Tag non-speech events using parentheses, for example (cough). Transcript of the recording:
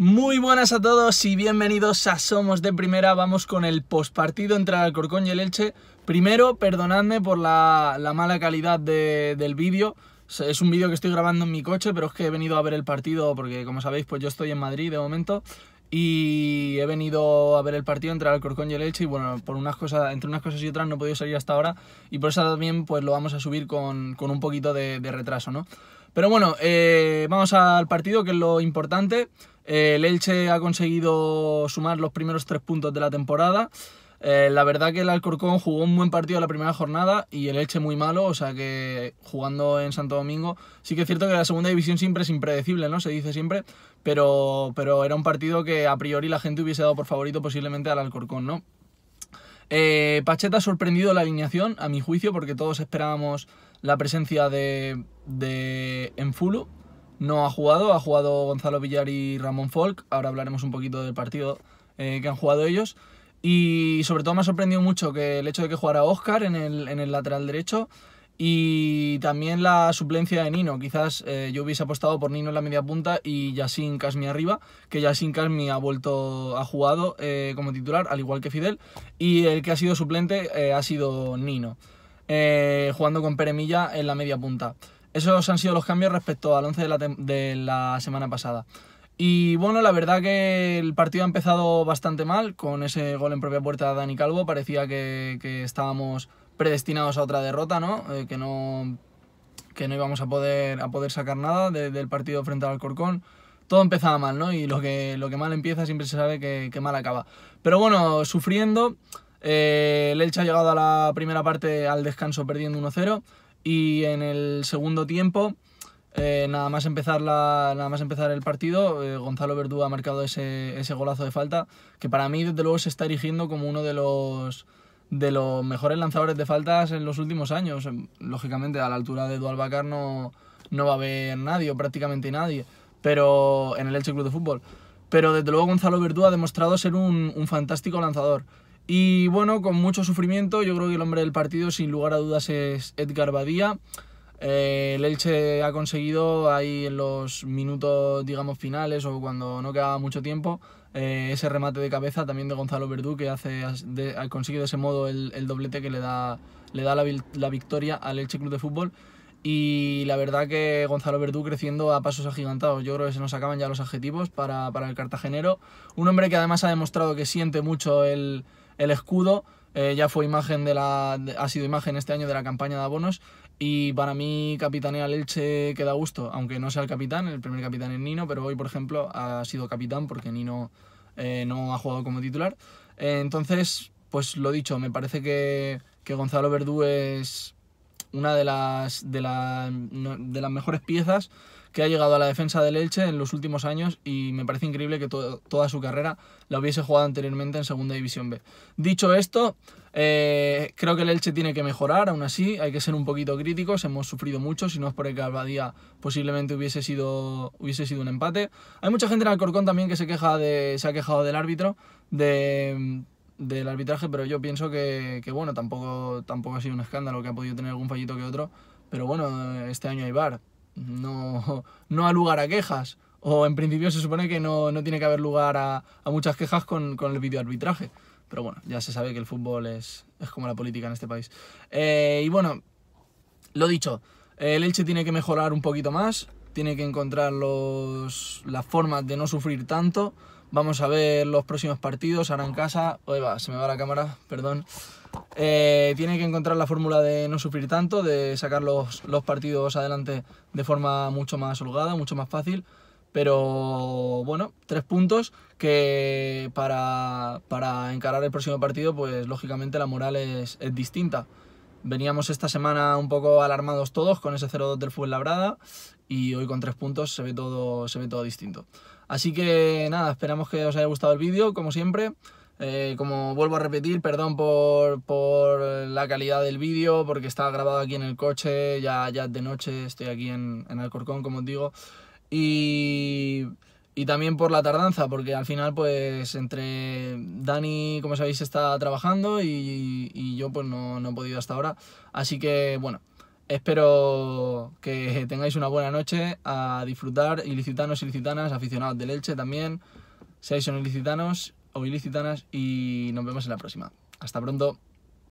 Muy buenas a todos y bienvenidos a Somos de Primera. Vamos con el postpartido entre el Alcorcón y el Elche. Primero, perdonadme por la, la mala calidad de- del vídeo. Es un vídeo que estoy grabando en mi coche, pero es que he venido a ver el partido porque, como sabéis, pues yo estoy en Madrid de momento y he venido a ver el partido entre el Alcorcón y el Elche y bueno, por unas cosas, entre unas cosas y otras no he podido salir hasta ahora y por eso también pues lo vamos a subir con, con un poquito de, de retraso, ¿no? Pero bueno, eh, vamos al partido, que es lo importante. Eh, el Elche ha conseguido sumar los primeros tres puntos de la temporada. Eh, la verdad que el Alcorcón jugó un buen partido la primera jornada y el Elche muy malo, o sea que jugando en Santo Domingo, sí que es cierto que la segunda división siempre es impredecible, ¿no? Se dice siempre, pero, pero era un partido que a priori la gente hubiese dado por favorito posiblemente al Alcorcón, ¿no? Eh, Pacheta ha sorprendido la alineación, a mi juicio, porque todos esperábamos la presencia de, de Enfulu. No ha jugado, ha jugado Gonzalo Villar y Ramón Folk. Ahora hablaremos un poquito del partido eh, que han jugado ellos. Y sobre todo me ha sorprendido mucho que el hecho de que jugara Oscar en el, en el lateral derecho y también la suplencia de Nino. Quizás eh, yo hubiese apostado por Nino en la media punta y Yassin Casmi arriba, que Yassin Casmi ha vuelto, ha jugado eh, como titular, al igual que Fidel, y el que ha sido suplente eh, ha sido Nino, jugando con Peremilla en la media punta. Esos han sido los cambios respecto al 11 de la, de la semana pasada. Y bueno, la verdad que el partido ha empezado bastante mal, con ese gol en propia puerta de Dani Calvo. Parecía que estábamos predestinados a otra derrota, ¿no? Eh, que no que no íbamos a poder, a poder sacar nada de- del partido frente al Alcorcón. Todo empezaba mal, ¿no? Y lo que, lo que mal empieza siempre se sabe que, que mal acaba. Pero bueno, sufriendo, eh, el Elche ha llegado a la primera parte al descanso perdiendo 1-0 y en el segundo tiempo, eh, nada, más empezar la, nada más empezar el partido, eh, Gonzalo Verdú ha marcado ese, ese golazo de falta que para mí desde luego se está erigiendo como uno de los de los mejores lanzadores de faltas en los últimos años. Lógicamente, a la altura de Edu Albacar no, no va a haber nadie, prácticamente nadie, pero en el Elche Club de Fútbol. Pero desde luego Gonzalo Verdú ha demostrado ser un, un fantástico lanzador. Y bueno, con mucho sufrimiento, yo creo que el hombre del partido, sin lugar a dudas, es Edgar Badía. Eh, el Elche ha conseguido ahí en los minutos, digamos, finales o cuando no quedaba mucho tiempo, eh, ese remate de cabeza también de Gonzalo Verdú que hace, de, consigue de ese modo el, doblete que le da, le da la victoria al Elche Club de Fútbol. Y la verdad que Gonzalo Verdú creciendo a pasos agigantados. Yo creo que se nos acaban ya los adjetivos para, para el cartagenero. Un hombre que además ha demostrado que siente mucho el, el escudo. Eh, ya fue imagen de la. ha sido imagen este año de la campaña de abonos. Y para mí, capitanea al Elche que da gusto, aunque no sea el capitán, el primer capitán es Nino, pero hoy, por ejemplo, ha sido capitán porque Nino eh, no ha jugado como titular. Eh, entonces, pues lo dicho, me parece que, que Gonzalo Verdú es una de las, de, de las mejores piezas que ha llegado a la defensa del Elche en los últimos años y me parece increíble que to- toda su carrera la hubiese jugado anteriormente en Segunda División B. Dicho esto, eh, creo que el Elche tiene que mejorar, aún así hay que ser un poquito críticos, hemos sufrido mucho, si no es por el que Albadía posiblemente hubiese sido, hubiese sido un empate. Hay mucha gente en Alcorcón también que se, queja de, se ha quejado del árbitro, de, del arbitraje, pero yo pienso que, que, bueno, tampoco, tampoco ha sido un escándalo, que ha podido tener algún fallito que otro, pero bueno, este año hay VAR, no, (laughs) no ha lugar a quejas, o en principio se supone que no, no tiene que haber lugar a, a muchas quejas con, con el videoarbitraje, pero bueno, ya se sabe que el fútbol es, es como la política en este país. Eh, y bueno, lo dicho, el Elche tiene que mejorar un poquito más, tiene que encontrar los, las formas de no sufrir tanto. Vamos a ver los próximos partidos, ahora en casa. Va, se me va la cámara, perdón. Eh, tiene que encontrar la fórmula de no sufrir tanto, de sacar los, los partidos adelante de forma mucho más holgada, mucho más fácil. Pero bueno, tres puntos que para, para encarar el próximo partido, pues lógicamente la moral es, es distinta. Veníamos esta semana un poco alarmados todos con ese 0-2 del Fuenlabrada y hoy con tres puntos se ve todo, se ve todo distinto. Así que nada, esperamos que os haya gustado el vídeo, como siempre. Eh, como vuelvo a repetir, perdón por, por la calidad del vídeo, porque está grabado aquí en el coche, ya, ya de noche, estoy aquí en, en Alcorcón, como os digo. Y, y también por la tardanza, porque al final, pues entre Dani, como sabéis, está trabajando y, y yo, pues no, no he podido hasta ahora. Así que, bueno, Espero que tengáis una buena noche a disfrutar, ilicitanos, ilicitanas, aficionados del Elche también, seáis son ilicitanos o ilicitanas y nos vemos en la próxima. Hasta pronto.